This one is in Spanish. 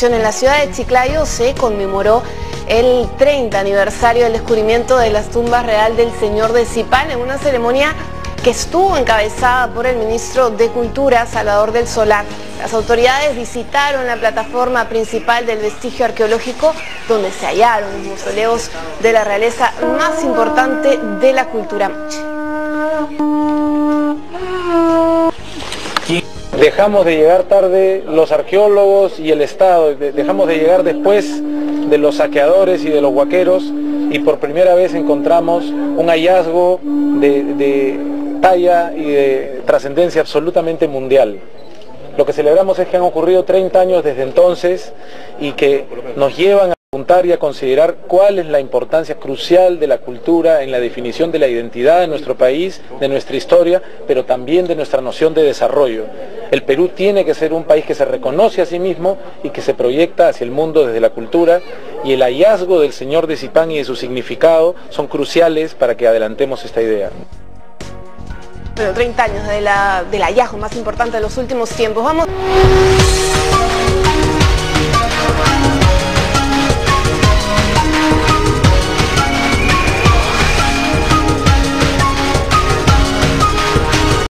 En la ciudad de Chiclayo se conmemoró el 30 aniversario del descubrimiento de las tumbas real del Señor de Zipán en una ceremonia que estuvo encabezada por el ministro de Cultura, Salvador del Solar. Las autoridades visitaron la plataforma principal del vestigio arqueológico donde se hallaron los mausoleos de la realeza más importante de la cultura Dejamos de llegar tarde los arqueólogos y el Estado, dejamos de llegar después de los saqueadores y de los huaqueros y por primera vez encontramos un hallazgo de, talla y de trascendencia absolutamente mundial. Lo que celebramos es que han ocurrido 30 años desde entonces y que nos llevan a preguntar y a considerar cuál es la importancia crucial de la cultura en la definición de la identidad de nuestro país, de nuestra historia, pero también de nuestra noción de desarrollo. El Perú tiene que ser un país que se reconoce a sí mismo y que se proyecta hacia el mundo desde la cultura y el hallazgo del señor de Zipán y de su significado son cruciales para que adelantemos esta idea. 30 años del hallazgo más importante de los últimos tiempos. Vamos.